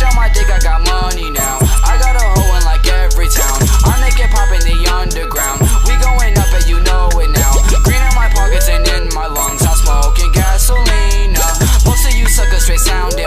Bitch on my dick, I got money now. I got a hoe in like every town. I make it pop in the underground. We going up and you know it now. Green in my pockets and in my lungs. I'm smoking gasoline. Most of you suckers straight sound.